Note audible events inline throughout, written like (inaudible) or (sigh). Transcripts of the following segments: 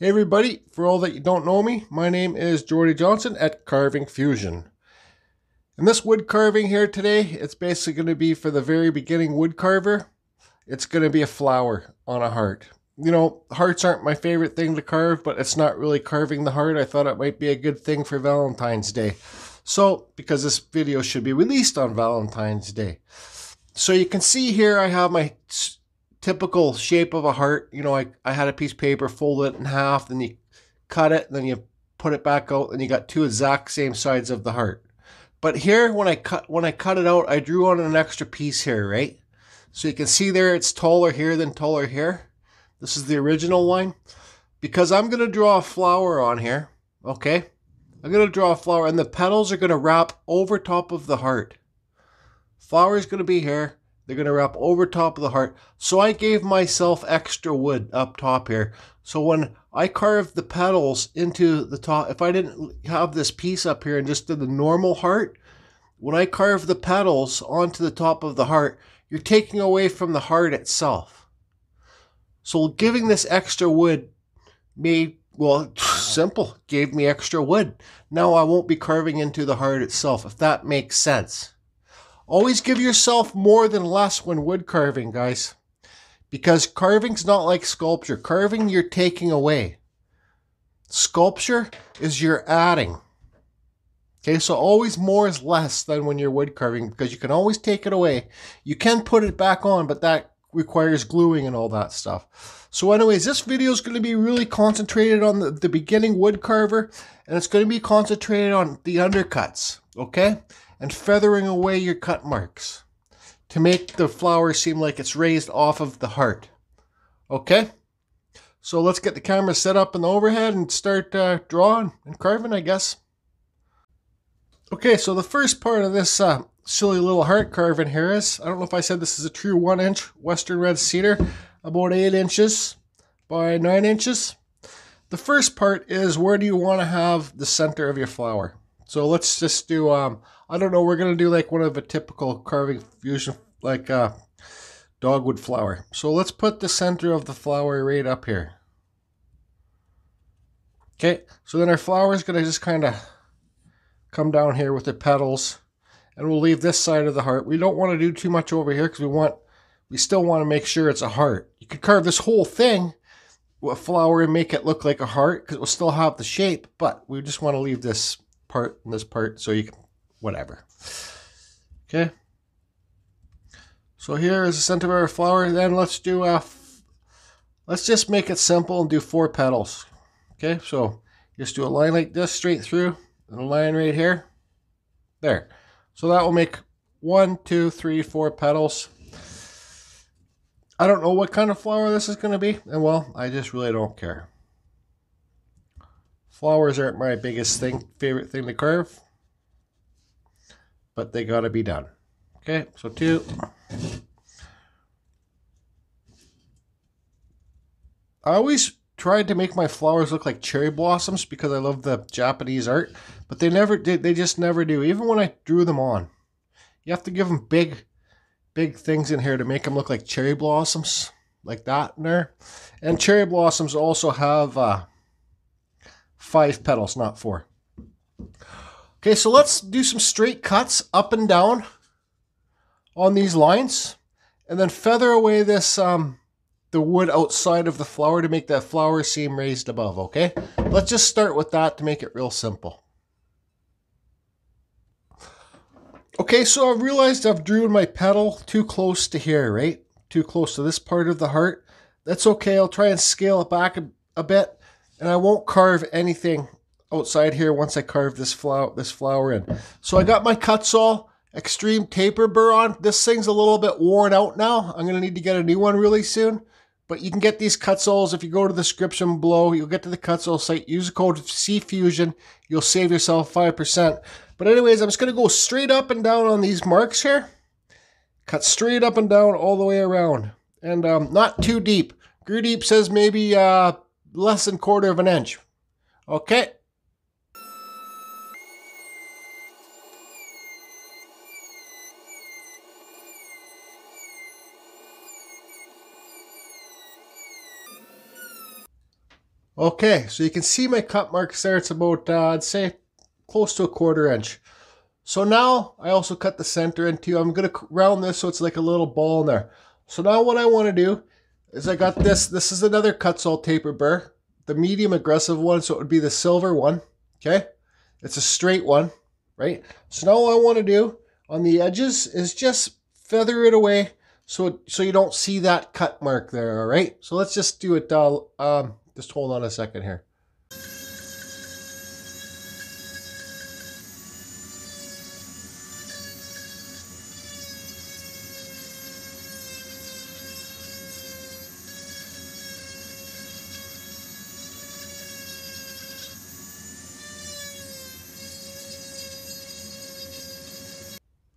Hey everybody, for all that you don't know me, my name is Jordy Johnson at Carving Fusion. And this wood carving here today, it's basically going to be for the very beginning wood carver. It's going to be a flower on a heart. You know, hearts aren't my favorite thing to carve, but it's not really carving the heart. I thought it might be a good thing for Valentine's Day. So, because this video should be released on Valentine's Day. So you can see here I have my typical shape of a heart. You know, I, I had a piece of paper, fold it in half, then you cut it, then you put it back out, and you got two exact same sides of the heart. But here, when I cut when I cut it out, I drew on an extra piece here, right? So you can see there it's taller here than taller here. This is the original line. Because I'm going to draw a flower on here, okay? I'm going to draw a flower, and the petals are going to wrap over top of the heart. Flower is going to be here. They're going to wrap over top of the heart. So I gave myself extra wood up top here. So when I carved the petals into the top, if I didn't have this piece up here and just did the normal heart, when I carve the petals onto the top of the heart, you're taking away from the heart itself. So giving this extra wood made, well, (laughs) simple, gave me extra wood. Now I won't be carving into the heart itself, if that makes sense. Always give yourself more than less when wood carving, guys. Because carving's not like sculpture. Carving, you're taking away. Sculpture is you're adding. Okay, so always more is less than when you're wood carving because you can always take it away. You can put it back on, but that requires gluing and all that stuff. So anyways, this video is going to be really concentrated on the, the beginning wood carver and it's going to be concentrated on the undercuts, okay? And feathering away your cut marks to make the flower seem like it's raised off of the heart. Okay? So let's get the camera set up in the overhead and start uh, drawing and carving, I guess. Okay, so the first part of this uh, silly little heart carving here is, I don't know if I said this is a true one inch Western red cedar, about eight inches by nine inches. The first part is where do you want to have the center of your flower? So let's just do, um, I don't know, we're to do like one of a typical carving fusion, like uh, dogwood flower. So let's put the center of the flower right up here. Okay, so then our flower is to just kind of come down here with the petals. And we'll leave this side of the heart. We don't want to do too much over here because we want, we still want to make sure it's a heart. You could carve this whole thing with a flower and make it look like a heart because it will still have the shape. But we just want to leave this part and this part so you can whatever. Okay. So here is the center of our flower. Then let's do a let's just make it simple and do four petals. Okay so just do a line like this straight through and a line right here. There. So that will make one two three four petals. I don't know what kind of flower this is going to be and well I just really don't care. Flowers aren't my biggest thing, favorite thing to carve, but they got to be done. Okay, so two. I always tried to make my flowers look like cherry blossoms because I love the Japanese art, but they never did. They just never do. Even when I drew them on, you have to give them big, big things in here to make them look like cherry blossoms, like that in there. And cherry blossoms also have uh, five petals, not four. Okay, so let's do some straight cuts up and down on these lines and then feather away this um, the wood outside of the flower to make that flower seem raised above, okay? Let's just start with that to make it real simple. Okay, so I've realized I've drew my petal too close to here, right? Too close to this part of the heart. That's okay, I'll try and scale it back a, a bit and I won't carve anything outside here once I carve this flower this flower in. So I got my Kutzall Extreme Taper Burr on. This thing's a little bit worn out now. I'm going to need to get a new one really soon. But you can get these Kutzalls if you go to the description below. You'll get to the Kutzall site. Use the code CFusion. You'll save yourself 5%. But anyways, I'm just going to go straight up and down on these marks here. Cut straight up and down all the way around. And um, not too deep. Grew Deep says maybe uh, less than quarter of an inch. Okay. Okay, so you can see my cut marks there. It's about, uh, I'd say, close to a quarter inch. So now I also cut the center into. I'm going to round this so it's like a little ball in there. So now what I want to do is I got this. This is another Kutzall taper burr, the medium aggressive one. So it would be the silver one. Okay, it's a straight one, right? So now all I want to do on the edges is just feather it away so so you don't see that cut mark there. All right. So let's just do it. Uh, um, just hold on a second here.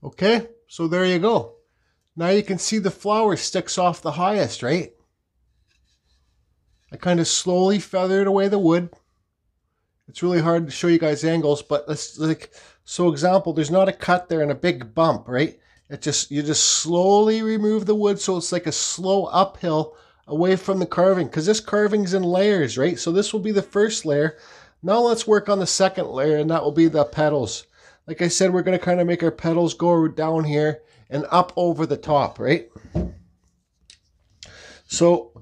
Okay, so there you go. Now you can see the flower sticks off the highest, right? I kind of slowly feathered away the wood. It's really hard to show you guys angles, but let's like, so example, there's not a cut there and a big bump, right? It just, you just slowly remove the wood so it's like a slow uphill away from the carving because this carving's in layers, right? So this will be the first layer. Now let's work on the second layer and that will be the petals. Like I said, we're going to kind of make our petals go down here and up over the top, right? So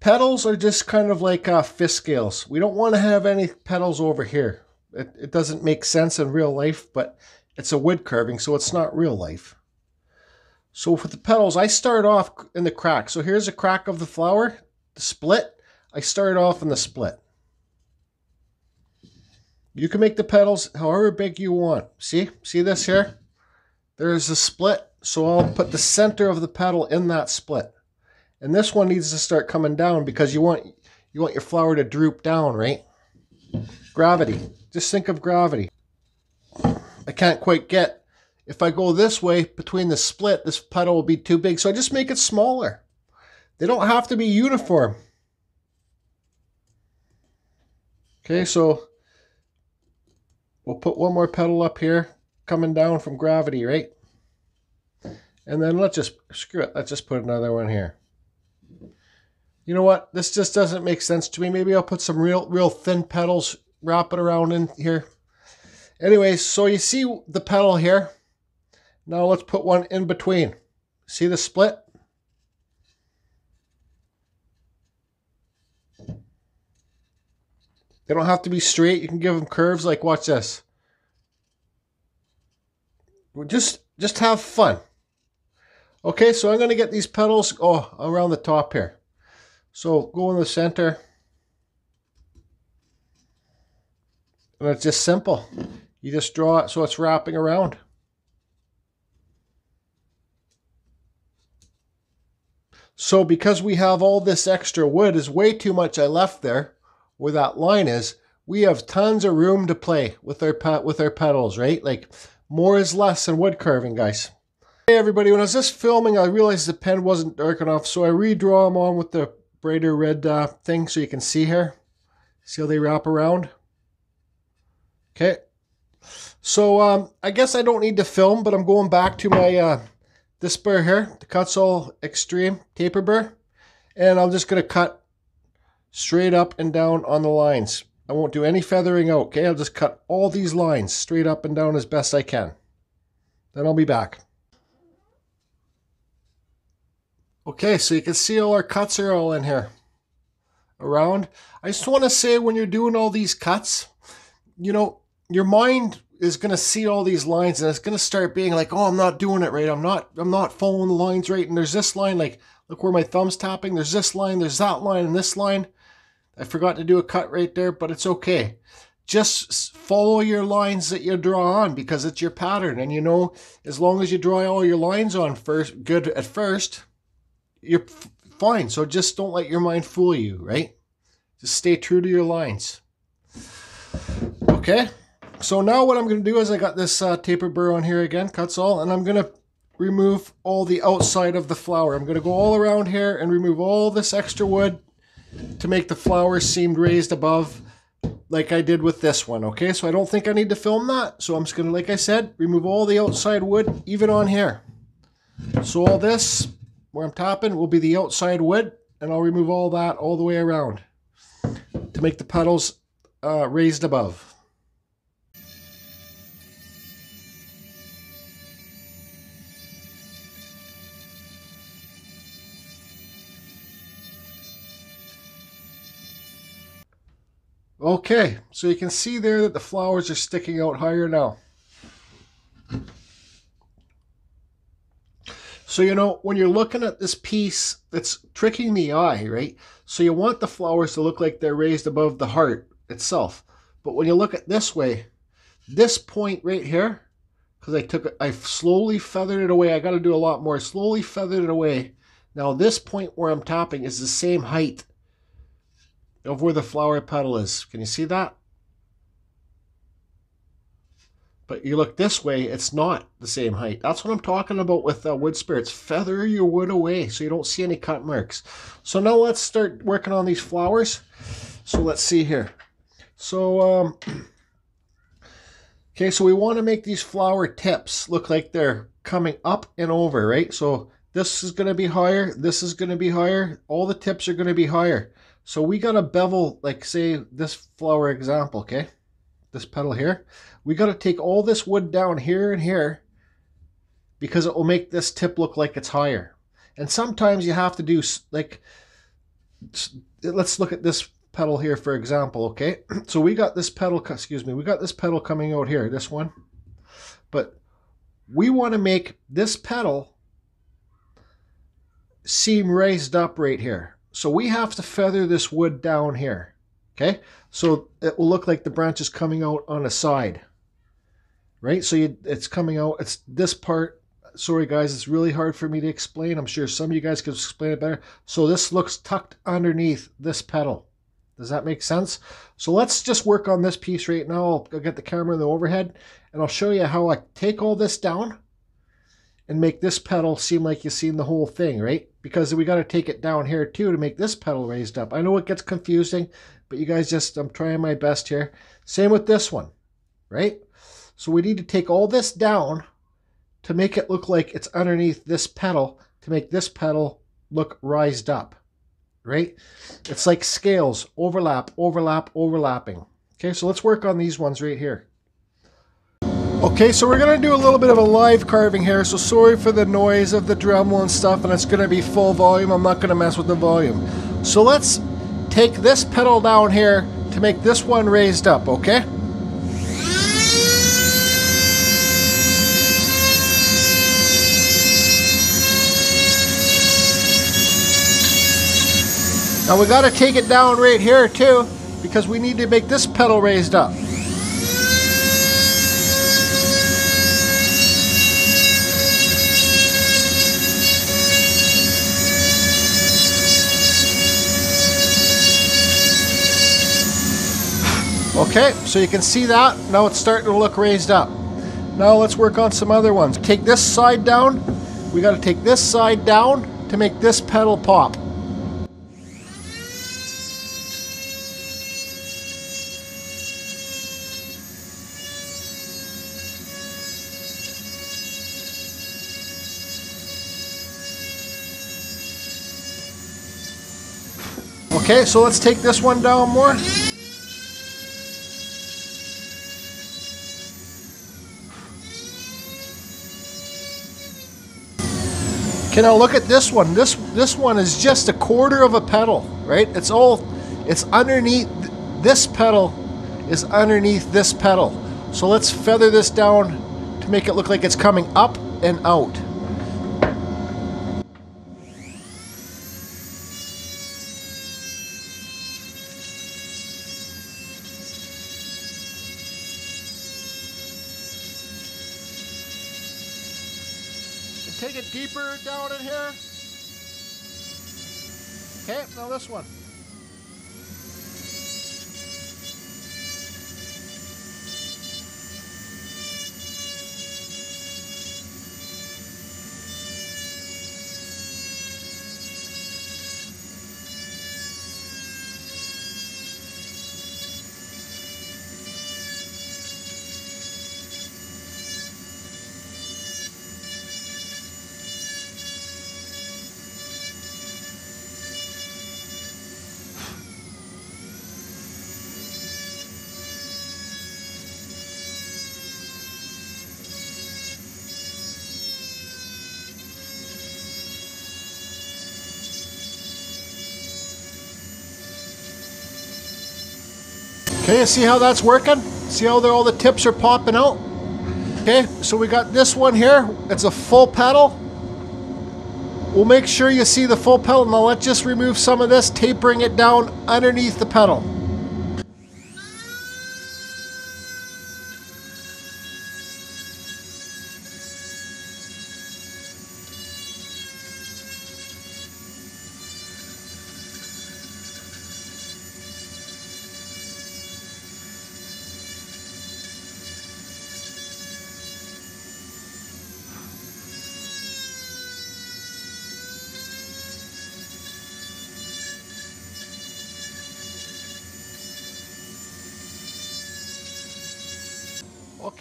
Petals are just kind of like uh, fifth scales. We don't want to have any petals over here. It, it doesn't make sense in real life, but it's a wood carving, so it's not real life. So for the petals, I start off in the crack. So here's a crack of the flower, the split. I start off in the split. You can make the petals however big you want. See? See this here? There's a split, so I'll put the center of the petal in that split. And this one needs to start coming down because you want you want your flower to droop down, right? Gravity. Just think of gravity. I can't quite get. If I go this way between the split, this petal will be too big. So I just make it smaller. They don't have to be uniform. Okay, so we'll put one more petal up here coming down from gravity, right? And then let's just, screw it, let's just put another one here you know what? This just doesn't make sense to me. Maybe I'll put some real, real thin petals, wrap it around in here. Anyways, so you see the petal here. Now let's put one in between. See the split? They don't have to be straight. You can give them curves like, watch this. Just, just have fun. Okay, so I'm going to get these petals oh, around the top here. So go in the center. And it's just simple. You just draw it so it's wrapping around. So because we have all this extra wood is way too much I left there where that line is, we have tons of room to play with our pet with our petals, right? Like more is less in wood carving, guys. Hey everybody, when I was just filming, I realized the pen wasn't dark enough, so I redraw them on with the brighter red uh, thing so you can see here. See how they wrap around? Okay. So um, I guess I don't need to film, but I'm going back to my uh, this burr here, the Kutzall Extreme Taper Burr. And I'm just going to cut straight up and down on the lines. I won't do any feathering out, okay? I'll just cut all these lines straight up and down as best I can. Then I'll be back. Okay, so you can see all our cuts are all in here around. I just want to say when you're doing all these cuts, you know, your mind is going to see all these lines and it's going to start being like, oh, I'm not doing it right. I'm not, I'm not following the lines right. And there's this line, like, look where my thumb's tapping. There's this line, there's that line, and this line. I forgot to do a cut right there, but it's okay. Just follow your lines that you draw on because it's your pattern. And you know, as long as you draw all your lines on first, good at first, you're fine. So just don't let your mind fool you, right? Just stay true to your lines. Okay. So now what I'm going to do is I got this uh, taper burr on here again, Kutzall, and I'm going to remove all the outside of the flower. I'm going to go all around here and remove all this extra wood to make the flower seem raised above like I did with this one, okay? So I don't think I need to film that. So I'm just going to, like I said, remove all the outside wood, even on here. So all this where I'm tapping will be the outside wood and I'll remove all that all the way around to make the petals uh, raised above. Okay, so you can see there that the flowers are sticking out higher now. So, you know, when you're looking at this piece, it's tricking the eye, right? So you want the flowers to look like they're raised above the heart itself. But when you look at this way, this point right here, because I took I slowly feathered it away. I got to do a lot more. Slowly feathered it away. Now this point where I'm tapping is the same height of where the flower petal is. Can you see that? But you look this way, it's not the same height. That's what I'm talking about with uh, wood spirits. Feather your wood away so you don't see any cut marks. So now let's start working on these flowers. So let's see here. So, um, (clears throat) okay, so we want to make these flower tips look like they're coming up and over, right? So this is going to be higher. This is going to be higher. All the tips are going to be higher. So we got to bevel, like say this flower example, okay? This pedal here. We got to take all this wood down here and here because it will make this tip look like it's higher. And sometimes you have to do like, let's look at this pedal here for example, okay? (clears throat) So we got this pedal, excuse me, we got this pedal coming out here, this one. But we want to make this pedal seem raised up right here. So we have to feather this wood down here. Okay, so it will look like the branch is coming out on a side. Right, so you, it's coming out, it's this part. Sorry guys, it's really hard for me to explain. I'm sure some of you guys could explain it better. So this looks tucked underneath this petal. Does that make sense? So let's just work on this piece right now. I'll get the camera in the overhead and I'll show you how I take all this down and make this petal seem like you've seen the whole thing, right? Because we got to take it down here too to make this petal raised up. I know it gets confusing, but you guys just, I'm trying my best here. Same with this one, right? So we need to take all this down to make it look like it's underneath this petal to make this petal look rised up, right? It's like scales, overlap, overlap, overlapping. Okay, so let's work on these ones right here. Okay, so we're going to do a little bit of a live carving here, so sorry for the noise of the Dremel and stuff, and it's going to be full volume. I'm not going to mess with the volume. So let's take this pedal down here to make this one raised up, okay? Now we got to take it down right here too, because we need to make this pedal raised up. Okay, so you can see that. Now it's starting to look raised up. Now let's work on some other ones. Take this side down. We got to take this side down to make this petal pop. Okay, so let's take this one down more. Okay, now look at this one. This this one is just a quarter of a petal, right? It's all, it's underneath, this petal is underneath this petal. So let's feather this down to make it look like it's coming up and out. take it deeper down in here. Okay, now this one. Okay, see how that's working? See how all the tips are popping out? Okay, so we got this one here. It's a full pedal. We'll make sure you see the full pedal. Now let's just remove some of this, tapering it down underneath the pedal.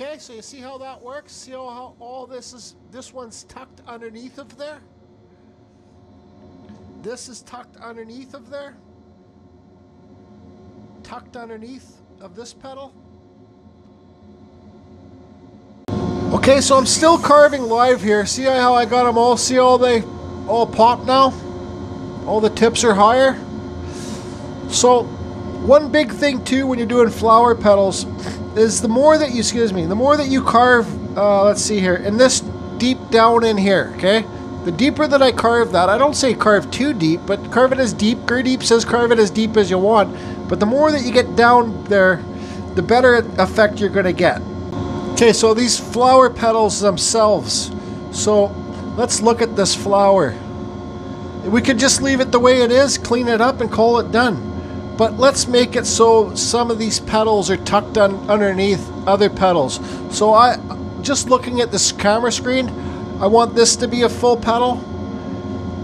Okay, so you see how that works? See how, all this is, this one's tucked underneath of there? This is tucked underneath of there? Tucked underneath of this pedal? Okay, so I'm still carving live here. See how I got them all? See all they all pop now? All the tips are higher. So, one big thing too when you're doing flower petals is the more that you, excuse me, the more that you carve, uh, let's see here, in this deep down in here, okay? The deeper that I carve that, I don't say carve too deep, but carve it as deep. Gurdeep says carve it as deep as you want. But the more that you get down there, the better effect you're going to get. Okay, so these flower petals themselves. So let's look at this flower. We could just leave it the way it is, clean it up, and call it done. But let's make it so some of these petals are tucked on underneath other petals. So I, just looking at this camera screen, I want this to be a full petal.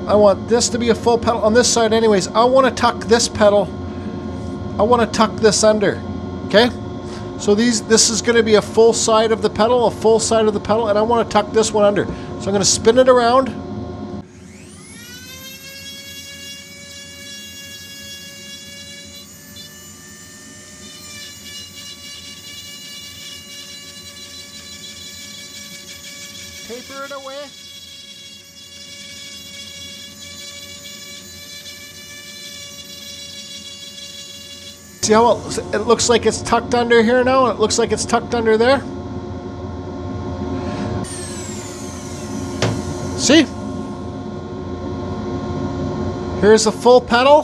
I want this to be a full petal on this side anyways. I want to tuck this petal. I want to tuck this under. Okay? So these this is going to be a full side of the petal, a full side of the petal, and I want to tuck this one under. So I'm going to spin it around. Taper it away. See how it, it looks like it's tucked under here now? It looks like it's tucked under there. See? Here's the full pedal.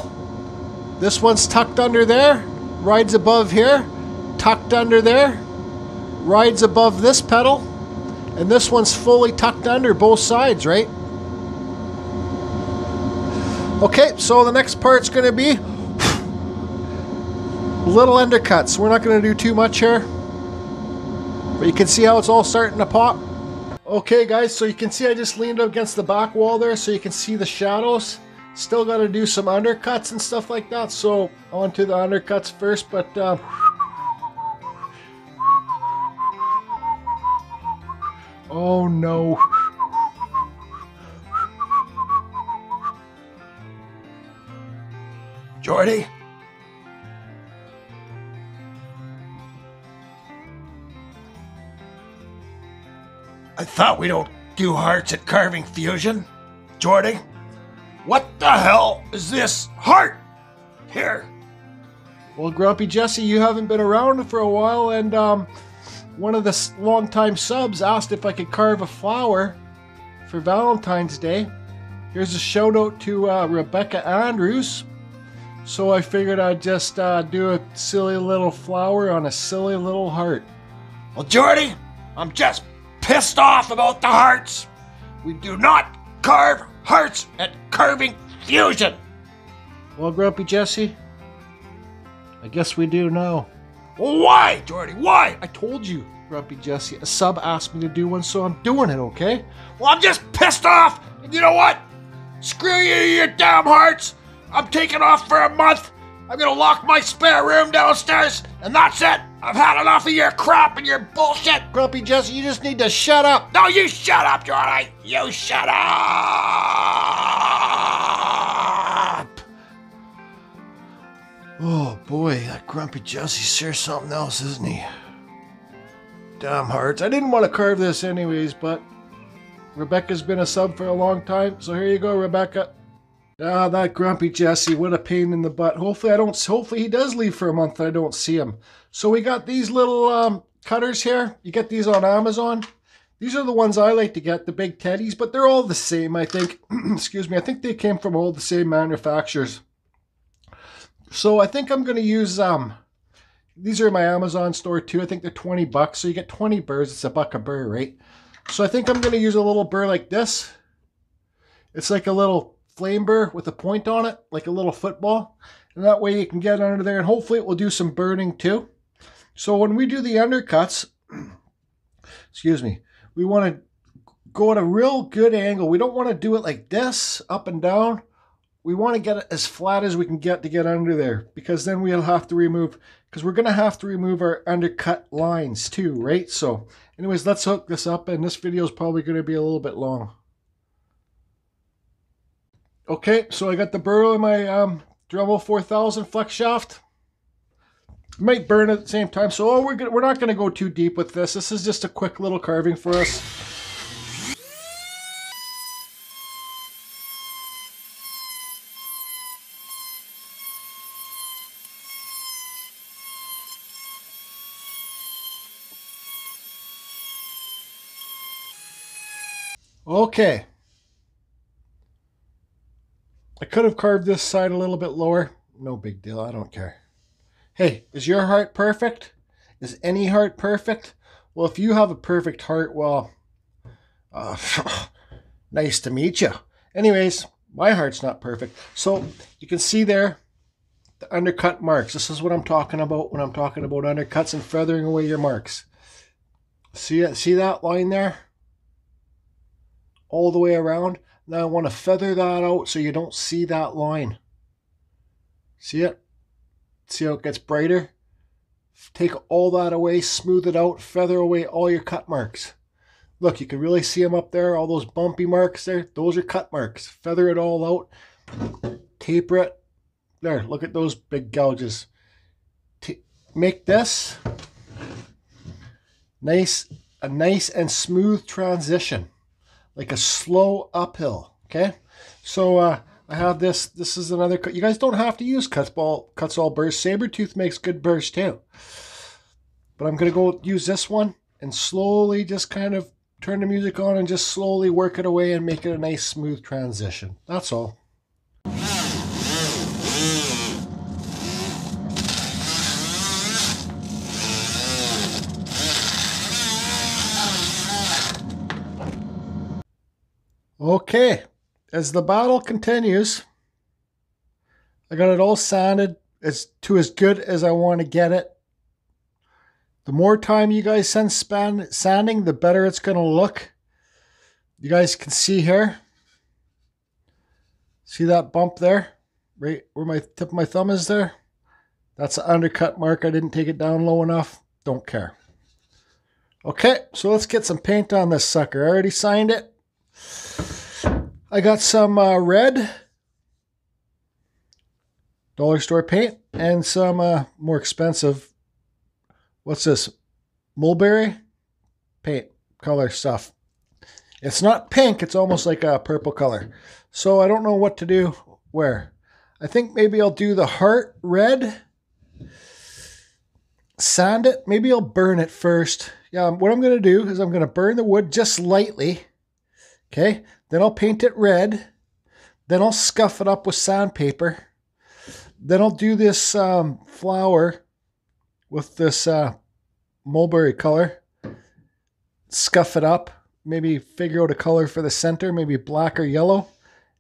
This one's tucked under there. Rides above here. Tucked under there. Rides above this pedal. And this one's fully tucked under both sides, right? Okay, so the next part's going to be little undercuts. We're not going to do too much here. But you can see how it's all starting to pop. Okay guys, so you can see I just leaned up against the back wall there so you can see the shadows. Still got to do some undercuts and stuff like that. So on to the undercuts first, but... Um, Oh no. Jordy? I thought we don't do hearts at Carving Fusion. Jordy? What the hell is this heart here? Well, Grumpy Jesse, you haven't been around for a while, and um, one of the longtime subs asked if I could carve a flower for Valentine's Day. Here's a shout out to uh, Rebecca Andrews. So I figured I'd just uh, do a silly little flower on a silly little heart. Well, Jordy, I'm just pissed off about the hearts. We do not carve hearts at Carving Fusion. Well, Grumpy Jesse, I guess we do now. Well, why, Jordy? Why? I told you, Grumpy Jesse. A sub asked me to do one, so I'm doing it, okay? Well, I'm just pissed off. And you know what? Screw you, you damn hearts. I'm taking off for a month. I'm gonna lock my spare room downstairs, and that's it. I've had enough of your crap and your bullshit. Grumpy Jesse, you just need to shut up. No, you shut up, Jordy. You shut up. Oh boy, that grumpy Jesse's sure something else, isn't he? Damn hearts. I didn't want to carve this anyways, but Rebecca's been a sub for a long time, so here you go, Rebecca. Ah, that grumpy Jesse, what a pain in the butt. Hopefully I don't, hopefully he does leave for a month and I don't see him. So we got these little um, cutters here. You get these on Amazon. These are the ones I like to get, the big teddies, but they're all the same, I think. (clears throat) Excuse me, I think they came from all the same manufacturers. So I think I'm going to use, um, these are in my Amazon store too. I think they're 20 bucks. So you get 20 burrs. It's a buck a burr, right? So I think I'm going to use a little burr like this. It's like a little flame burr with a point on it, like a little football. And that way you can get under there and hopefully it will do some burning too. So when we do the undercuts, (clears throat) excuse me, we want to go at a real good angle. We don't want to do it like this, up and down. We want to get it as flat as we can get to get under there because then we'll have to remove, because we're going to have to remove our undercut lines too, right? So anyways, let's hook this up and this video is probably going to be a little bit long. Okay, so I got the burr in my um, Dremel 4000 flex shaft might burn at the same time. So oh, we're gonna, we're not going to go too deep with this. This is just a quick little carving for us. Okay. I could have carved this side a little bit lower. No big deal. I don't care. Hey, is your heart perfect? Is any heart perfect? Well, if you have a perfect heart, well, uh, (laughs) nice to meet you. Anyways, my heart's not perfect. So you can see there the undercut marks. This is what I'm talking about when I'm talking about undercuts and feathering away your marks. See? See that line there? All the way around. Now I want to feather that out so you don't see that line. See it? See how it gets brighter? Take all that away, smooth it out, feather away all your cut marks. Look, you can really see them up there, all those bumpy marks there. Those are cut marks. Feather it all out. Taper it. There, look at those big gouges. T make this nice, a nice and smooth transition. Like a slow uphill, okay? So, uh, I have this. This is another. Cut. You guys don't have to use Kutzall cuts all burrs. Saburrtooth makes good burrs too. But I'm gonna go use this one and slowly just kind of turn the music on and just slowly work it away and make it a nice smooth transition. That's all. Okay, as the battle continues, I got it all sanded as to as good as I want to get it. The more time you guys spend span, sanding, the better it's going to look. You guys can see here. See that bump there? Right where my tip of my thumb is there? That's an undercut mark. I didn't take it down low enough. Don't care. Okay, so let's get some paint on this sucker. I already signed it. I got some uh, red dollar store paint and some uh, more expensive. What's this? Mulberry paint color stuff. It's not pink, it's almost like a purple color. So I don't know what to do where. I think maybe I'll do the heart red. Sand it. Maybe I'll burn it first. Yeah, what I'm going to do is I'm going to burn the wood just lightly. Okay, then I'll paint it red. Then I'll scuff it up with sandpaper. Then I'll do this um, flower with this uh, mulberry color. Scuff it up. Maybe figure out a color for the center, maybe black or yellow.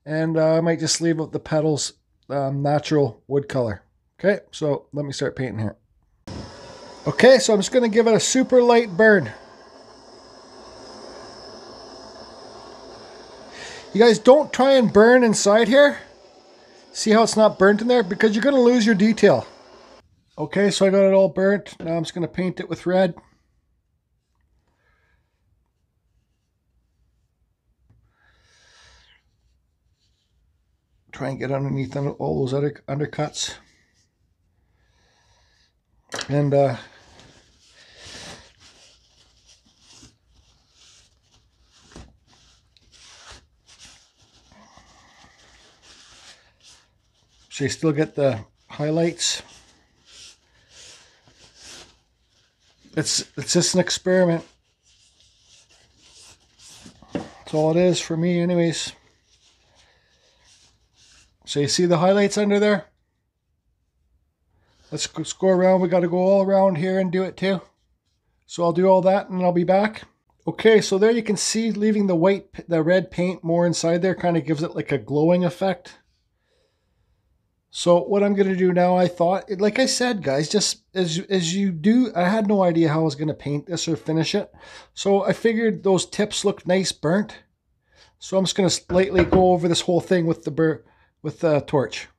And uh, I might just leave out the petals um, natural wood color. Okay, so let me start painting here. Okay, so I'm just going to give it a super light burn. You guys don't try and burn inside here. See how it's not burnt in there? Because you're going to lose your detail. Okay, so I got it all burnt. Now I'm just going to paint it with red. Try and get underneath all those other undercuts. And uh, So you still get the highlights. It's, it's just an experiment. That's all it is for me anyways. So you see the highlights under there? Let's go around. We got to go all around here and do it too. So I'll do all that and I'll be back. Okay, so there you can see leaving the white, the red paint more inside there kind of gives it like a glowing effect. So what I'm going to do now, I thought, like I said, guys, just as, as you do, I had no idea how I was going to paint this or finish it. So I figured those tips look nice burnt. So I'm just going to lightly go over this whole thing with the, with the torch.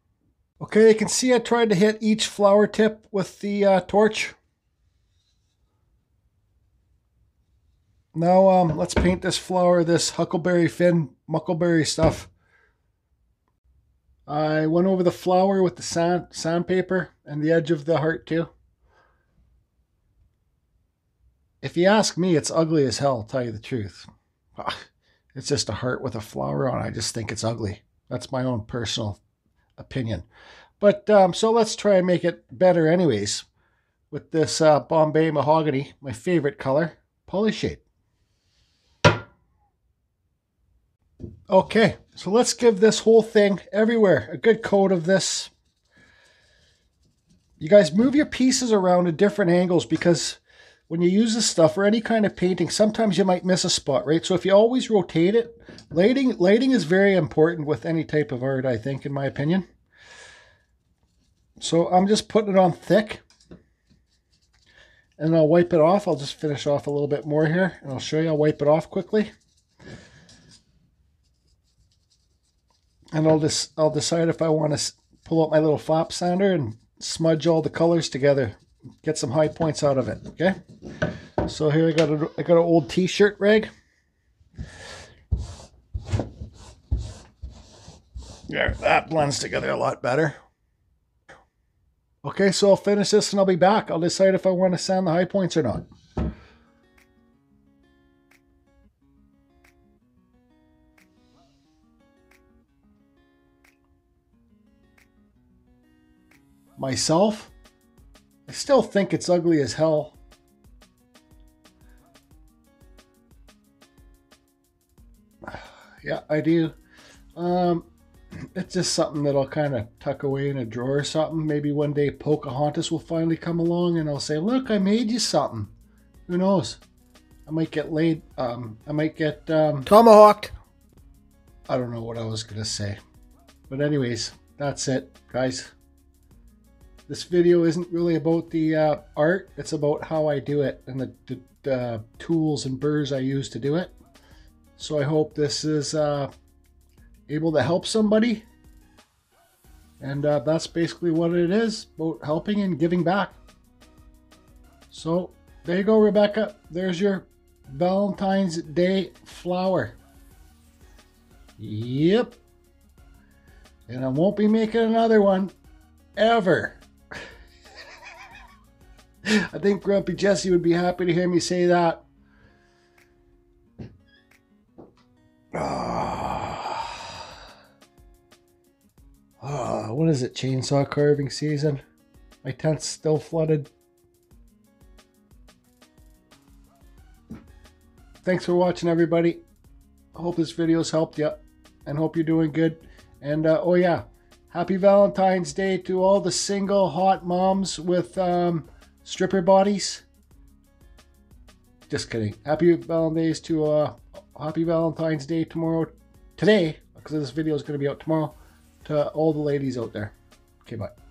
Okay, you can see I tried to hit each flower tip with the uh, torch. Now um, let's paint this flower, this Huckleberry Finn Muckleberry stuff. I went over the flower with the sand sandpaper and the edge of the heart too. If you ask me, it's ugly as hell, tell you the truth. It's just a heart with a flower on. I just think it's ugly. That's my own personal opinion. But um, so let's try and make it better anyways with this uh, Bombay Mahogany, my favorite color, Polyshade. Okay, so let's give this whole thing everywhere a good coat of this. You guys move your pieces around at different angles because when you use this stuff or any kind of painting, sometimes you might miss a spot, right? So if you always rotate it, lighting, lighting is very important with any type of art, I think, in my opinion. So I'm just putting it on thick. And I'll wipe it off. I'll just finish off a little bit more here. And I'll show you. I'll wipe it off quickly. And I'll just I'll decide if I want to pull out my little flap sander and smudge all the colors together, get some high points out of it. Okay, so here I got a I got an old T-shirt rag. Yeah, that blends together a lot better. Okay, so I'll finish this and I'll be back. I'll decide if I want to sand the high points or not. Myself, I still think it's ugly as hell. (sighs) yeah, I do. Um, (clears throat) it's just something that I'll kind of tuck away in a drawer or something. Maybe one day Pocahontas will finally come along and I'll say, look, I made you something. Who knows? I might get laid. Um, I might get um, tomahawked. I don't know what I was gonna say, but anyways, that's it, guys. This video isn't really about the uh, art, it's about how I do it and the, the, the, tools and burrs I use to do it. So I hope this is uh, able to help somebody. And uh, that's basically what it is, about helping and giving back. So there you go, Rebecca. There's your Valentine's Day flower. Yep. And I won't be making another one ever. I think Grumpy Jesse would be happy to hear me say that. Oh. Oh, what is it? Chainsaw carving season? My tent's still flooded. Thanks for watching, everybody. I hope this video's helped you and hope you're doing good. And, uh, oh yeah, happy Valentine's Day to all the single hot moms with um, stripper bodies. Just kidding. Happy Valentine's to uh happy Valentine's Day tomorrow today because this video is going to be out tomorrow to all the ladies out there. Okay, bye.